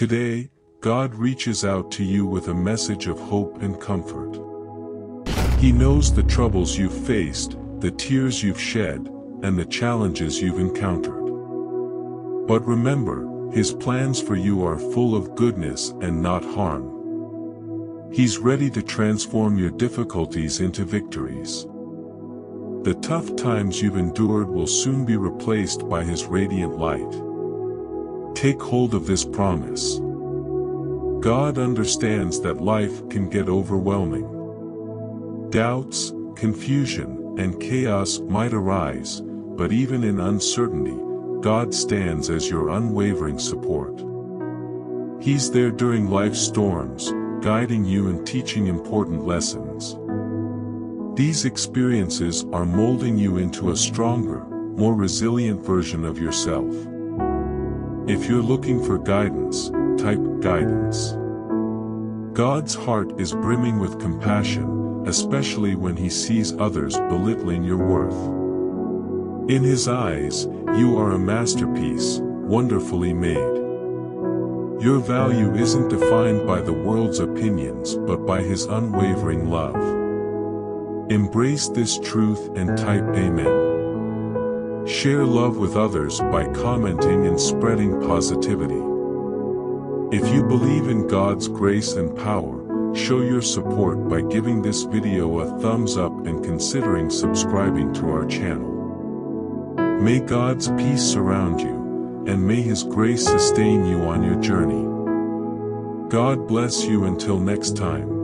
Today, God reaches out to you with a message of hope and comfort. He knows the troubles you've faced, the tears you've shed, and the challenges you've encountered. But remember, His plans for you are full of goodness and not harm. He's ready to transform your difficulties into victories. The tough times you've endured will soon be replaced by His radiant light. Take hold of this promise. God understands that life can get overwhelming. Doubts, confusion, and chaos might arise, but even in uncertainty, God stands as your unwavering support. He's there during life's storms, guiding you and teaching important lessons. These experiences are molding you into a stronger, more resilient version of yourself. If you're looking for guidance, type guidance. God's heart is brimming with compassion, especially when he sees others belittling your worth. In his eyes, you are a masterpiece, wonderfully made. Your value isn't defined by the world's opinions but by his unwavering love. Embrace this truth and type Amen. Share love with others by commenting and spreading positivity. If you believe in God's grace and power, show your support by giving this video a thumbs up and considering subscribing to our channel. May God's peace surround you, and may His grace sustain you on your journey. God bless you until next time.